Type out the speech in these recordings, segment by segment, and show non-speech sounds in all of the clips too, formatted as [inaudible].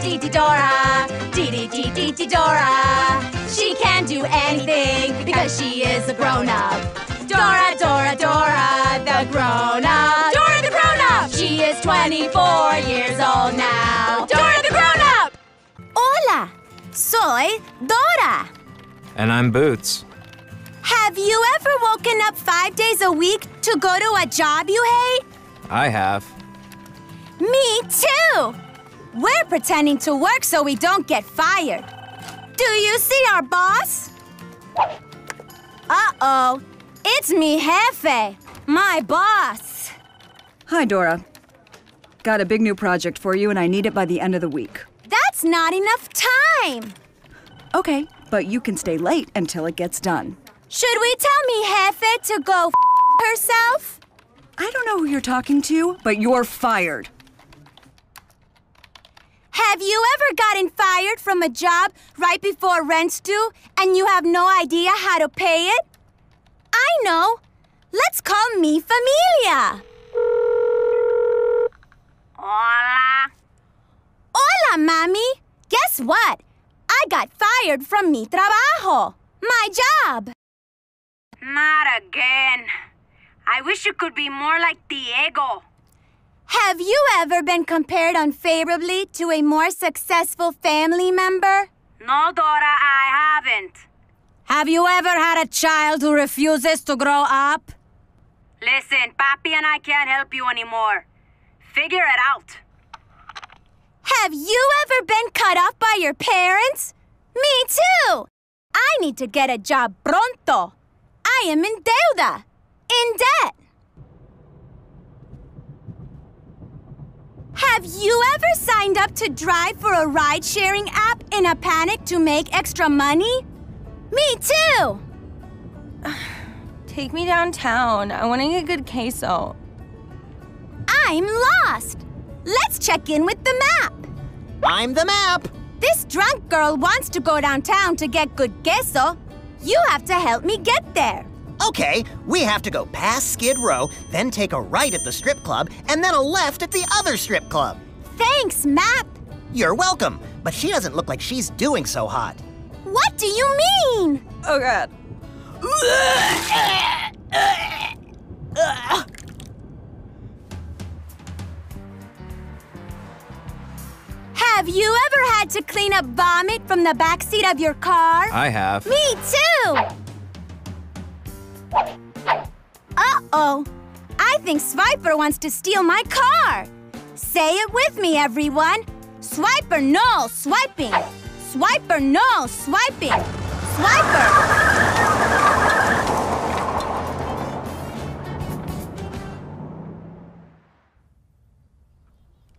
dee dee Dora. Dee dee dee dee dee Dora. She can't do anything because she is a grown up. Dora, Dora, Dora, the grown up. Dora the grown up. She is 24 years old now. Dora the grown up. Hola, soy Dora. And I'm Boots. Have you ever woken up five days a week to go to a job you hate? I have. Me too. We're pretending to work so we don't get fired. Do you see our boss? Uh oh. It's me, jefe, my boss. Hi, Dora. Got a big new project for you, and I need it by the end of the week. That's not enough time. Okay, but you can stay late until it gets done. Should we tell me jefe to go f- herself? I don't know who you're talking to, but you're fired. Have you ever gotten fired from a job right before rent's due and you have no idea how to pay it? I know. Let's call me Familia. Hola. Hola, mami. Guess what? I got fired from mi trabajo, my job. Not again. I wish you could be more like Diego. Have you ever been compared unfavorably to a more successful family member? No, Dora, I haven't. Have you ever had a child who refuses to grow up? Listen, Papi and I can't help you anymore. Figure it out. Have you ever been cut off by your parents? Me too! I need to get a job pronto. I am in deuda. In debt. Have you ever signed up to drive for a ride sharing app in a panic to make extra money? Me too! [sighs] Take me downtown. I want to get good queso. I'm lost. Let's check in with the map. I'm the map. This drunk girl wants to go downtown to get good queso. You have to help me get there. Okay, we have to go past Skid Row, then take a right at the strip club, and then a left at the other strip club. Thanks, map. You're welcome, but she doesn't look like she's doing so hot. What do you mean? Oh, God. Have you ever had to clean up vomit from the backseat of your car? I have. Me too! Uh oh. I think Swiper wants to steal my car. Say it with me, everyone. Swiper, no swiping. Swiper, no swiping. Swiper.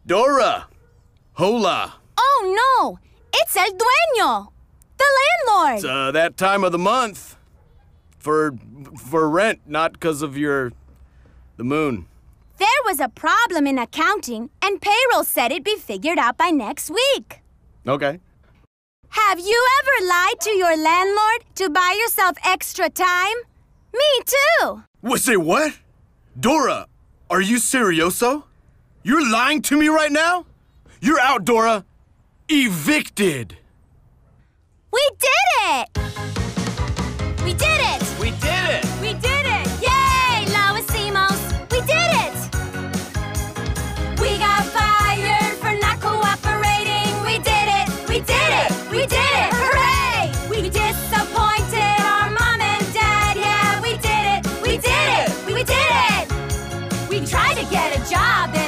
Dora! Hola! Oh no! It's El Dueño! The landlord! It's uh, that time of the month. For for rent, not because of your the moon. There was a problem in accounting, and payroll said it'd be figured out by next week. Okay. Have you ever lied to your landlord to buy yourself extra time? Me too. What say what? Dora, are you serioso? You're lying to me right now? You're out, Dora. Evicted. We did it! We did it! To get a job.